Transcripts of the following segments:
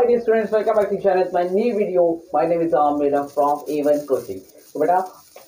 dear students, welcome back to channel. My new video. My name is Amir. I'm from A1 Coaching. तो बेटा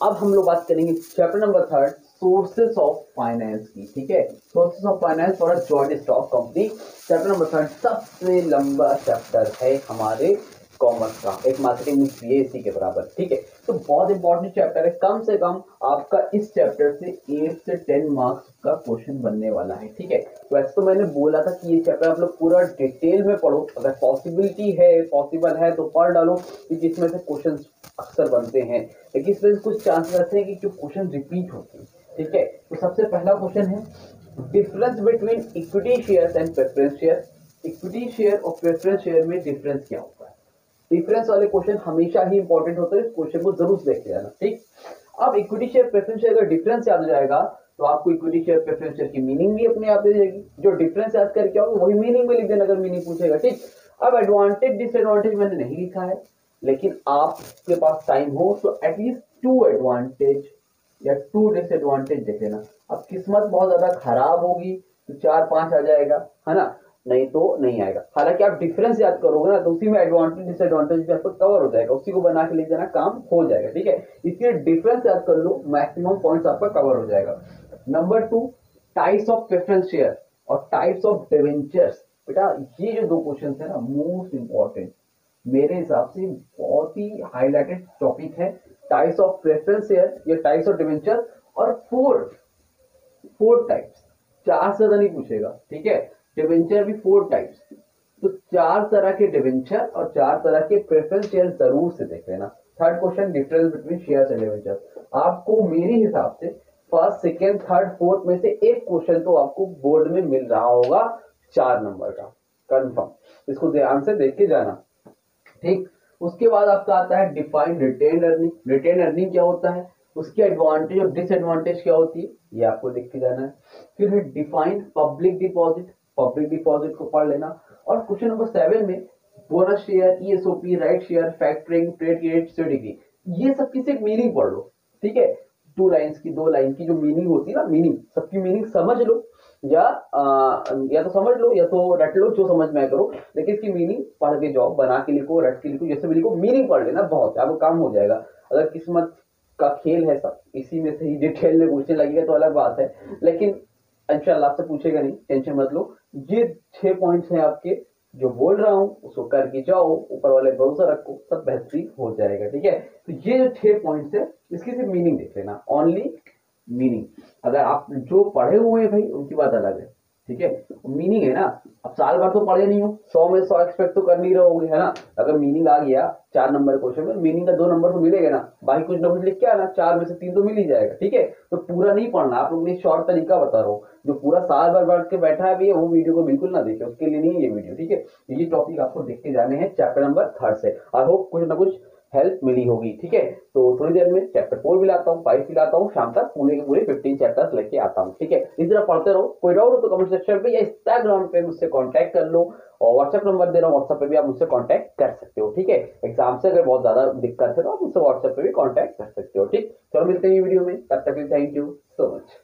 अब हम लोग बात करेंगे chapter number third sources of finance की ठीक है sources of finance for a joint stock company chapter number third सबसे लंबा चैप्टर है हमारे कॉमर्स का, एक मार्केटिंग में पीएससी के बराबर, ठीक है? तो बहुत इंपॉर्टेंट चैप्टर है। कम से कम आपका इस चैप्टर से एट से टेन मार्क्स का क्वेश्चन बनने वाला है, ठीक है? वैसे तो मैंने बोला था कि ये चैप्टर आप लोग पूरा डिटेल में पढ़ो। अगर पॉसिबिलिटी है पॉसिबल है तो पढ़ डालो कि जिसमें से क्वेश्चन अक्सर बनते हैं। लेकिन इसमें कुछ चांस रहते हैं कि जो क्वेश्चन रिपीट होते हैं, ठीक है? तो सबसे पहला क्वेश्चन है difference between equity share and preference share equity share और प्रेफरेंस शेयर में डिफरेंस क्या है? डिफरेंस वाले क्वेश्चन हमेशा ही इंपॉर्टेंट होते हैं। इस क्वेश्चन को ज़रूर देख जाना ठीक? अब इक्विटी शेयर प्रेफरेंस शेयर का डिफरेंस याद हो जाएगा तो आपको इक्विटी शेयर प्रेफरेंस शेयर की मीनिंग भी अपने आप जाएगी। जो डिफरेंस याद करके आओगे, वही मीनिंग में लिख देना अगर मीनिंग पूछेगा, ठीक? अब एडवांटेज डिसएडवांटेज मैंने नहीं लिखा है, लेकिन आपके पास टाइम हो तो एटलीस्ट टू एडवांटेज या टू डिसएडवांटेज देख लेना। अब किस्मत बहुत ज़्यादा खराब होगी तो चार पाँच आ जाएगा, है ना? नहीं तो नहीं आएगा। हालाँकि आप डिफरेंस याद करोगे ना तो उसी में एडवांटेज डिसएडवांटेज भी आपको कवर हो जाएगा। उसी को बना के ले जाना काम हो जाएगा, ठीक है? इसलिए डिफरेंस याद कर लो मैक्सिमम पॉइंट्स आपका कवर हो जाएगा। Number two types of preference share और टाइप्स ऑफ़ डिवेंचर्स बेटा, ये जो दो क्वेश्चन है ना मोस्ट इंपॉर्टेंट मेरे हिसाब से बहुत ही हाईलाइटेड टॉपिक है। टाइप्स ऑफ़ प्रेफरेंस शेयर या टाइप्स ऑफ़ डिवेंचर और फोर फोर टाइप्स चार से ज़्यादा नहीं पूछेगा, ठीक है? डिवेंचर भी फोर टाइप्स तो चार तरह के डिवेंचर और चार तरह के प्रेफरेंस शेयर ज़रूर से देख लेना। Third question difference between share and debenture आपको मेरे हिसाब से फ़र्स्ट सेकेंड थर्ड फोर्थ में से एक क्वेश्चन तो आपको बोर्ड में मिल रहा होगा चार नंबर का। कंफर्म इसको ध्यान से देख के जाना। ठीक? उसके बाद आपका आता है defined retain earning retain earning क्या होता है? उसकी एडवांटेज और डिसएडवांटेज क्या होती है? ये आपको देख के जाना है। फिर है defined public deposit public deposit को पढ़ लेना। और क्वेश्चन नंबर सेवन में bonus share ESOP right share factoring trade credit certificate ये सब की सिर्फ़ मीनिंग पढ़ लो ठीक है? टू लाइंस की दो लाइन की जो मीनिंग होती है ना मीनिंग सबकी मीनिंग समझ लो या आ, या तो समझ लो या तो रट लो जो समझ में करो लेकिन इसकी मीनिंग पढ़ के जाओ बना के लिखो रट के लिखो जैसे भी लिखो मीनिंग पढ़ लेना बहुत है आपको काम हो जाएगा। अगर किस्मत का खेल है सब इसी में से ही डिटेल में पूछने लगेगा तो अलग बात है। लेकिन इंशाल्लाह आपसे पूछेगा नहीं, टेंशन मत लो। ये छह पॉइंट्स हैं आपके, जो बोल रहा हूँ, उसको करके जाओ, ऊपर वाले भरोसा रखो सब बेहतरीन हो जाएगा, ठीक है? तो ये जो छह पॉइंट्स है, इसकी सिर्फ़ मीनिंग देख लेना ओनली मीनिंग अगर आप जो पढ़े हुए हैं भाई, उनकी बात अलग है। ठीक है? मीनिंग है ना, अब साल भर तो पढ़े नहीं हो, सौ में सौ एक्सपेक्ट तो कर नहीं रहोगे है ना? अगर मीनिंग आ गया, चार नंबर क्वेश्चन में मीनिंग का दो नंबर तो मिलेगा ना। बाकी कुछ ना कुछ लिख के आना, चार में से तीन तो मिल ही जाएगा, ठीक है? तो पूरा नहीं पढ़ना, आप लोग शॉर्ट तरीका बता रहा हूँ। जो पूरा साल भर बैठ के बैठा है भैया वो वीडियो को बिल्कुल ना देखे, उसके लिए नहीं ये वीडियो ठीक है? ये टॉपिक आपको देख के जाने हैं चैप्टर नंबर थर्ड से। आई होप कुछ ना कुछ हेल्प मिली होगी, ठीक है? तो थोड़ी देर में चैप्टर फोर भी लाता हूँ फाइव भी लाता हूँ, शाम तक पूरे के पूरे फिफ्टीन चैप्टर्स लेके आता हूँ, ठीक है? इस तरह पढ़ते रहो। कोई डाउट हो तो कमेंट सेक्शन पे या इंस्टाग्राम पे मुझसे कांटेक्ट कर लो और व्हाट्सएप नंबर दे रहा हूँ व्हाट्सएप पे भी आप मुझसे कांटेक्ट कर सकते हो, ठीक है? एग्ज़ाम से अगर बहुत ज़्यादा दिक्कत है तो आप मुझसे व्हाट्सएप पे भी कांटेक्ट कर सकते हो, ठीक? चलो मिलते हैं वीडियो में, तब तक थैंक यू सो मच